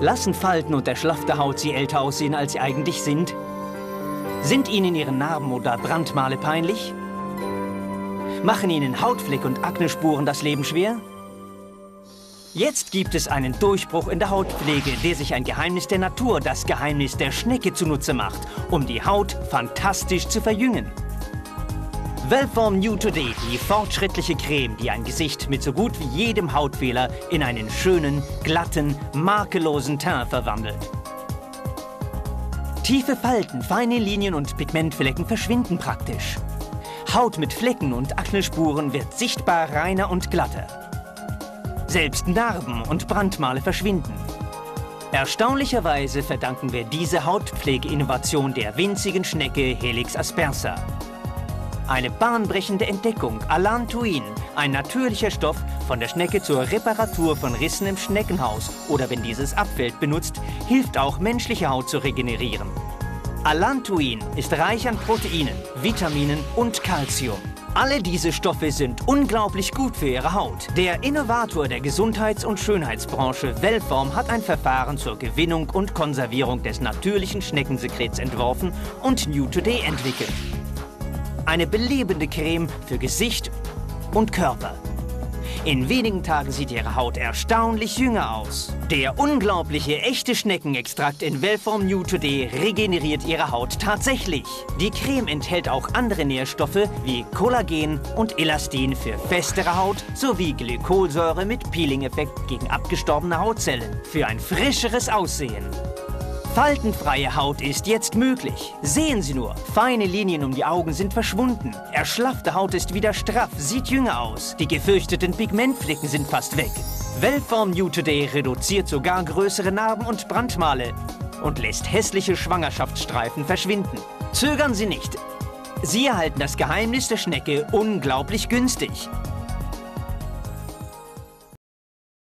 Lassen Falten und erschlaffte Haut sie älter aussehen, als sie eigentlich sind? Sind ihnen ihre Narben oder Brandmale peinlich? Machen ihnen Hautfleck und Aknespuren das Leben schwer? Jetzt gibt es einen Durchbruch in der Hautpflege, der sich ein Geheimnis der Natur, das Geheimnis der Schnecke zunutze macht, um die Haut fantastisch zu verjüngen. Wellform New Today, die fortschrittliche Creme, die ein Gesicht mit so gut wie jedem Hautfehler in einen schönen, glatten, makellosen Teint verwandelt. Tiefe Falten, feine Linien und Pigmentflecken verschwinden praktisch. Haut mit Flecken und Aknespuren wird sichtbar reiner und glatter. Selbst Narben und Brandmale verschwinden. Erstaunlicherweise verdanken wir diese Hautpflegeinnovation der winzigen Schnecke Helix aspersa. Eine bahnbrechende Entdeckung, Alantoin, ein natürlicher Stoff von der Schnecke zur Reparatur von Rissen im Schneckenhaus oder wenn dieses abfällt benutzt, hilft auch menschliche Haut zu regenerieren. Alantoin ist reich an Proteinen, Vitaminen und Calcium. Alle diese Stoffe sind unglaublich gut für Ihre Haut. Der Innovator der Gesundheits- und Schönheitsbranche Wellform hat ein Verfahren zur Gewinnung und Konservierung des natürlichen Schneckensekrets entworfen und New Today entwickelt. Eine belebende Creme für Gesicht und Körper. In wenigen Tagen sieht Ihre Haut erstaunlich jünger aus. Der unglaubliche echte Schneckenextrakt in Wellform New Today regeneriert Ihre Haut tatsächlich. Die Creme enthält auch andere Nährstoffe wie Kollagen und Elastin für festere Haut sowie Glykolsäure mit Peeling-Effekt gegen abgestorbene Hautzellen für ein frischeres Aussehen. Faltenfreie Haut ist jetzt möglich. Sehen Sie nur, feine Linien um die Augen sind verschwunden. Erschlaffte Haut ist wieder straff, sieht jünger aus. Die gefürchteten Pigmentflecken sind fast weg. Wellform New Today reduziert sogar größere Narben und Brandmale und lässt hässliche Schwangerschaftsstreifen verschwinden. Zögern Sie nicht. Sie erhalten das Geheimnis der Schnecke unglaublich günstig.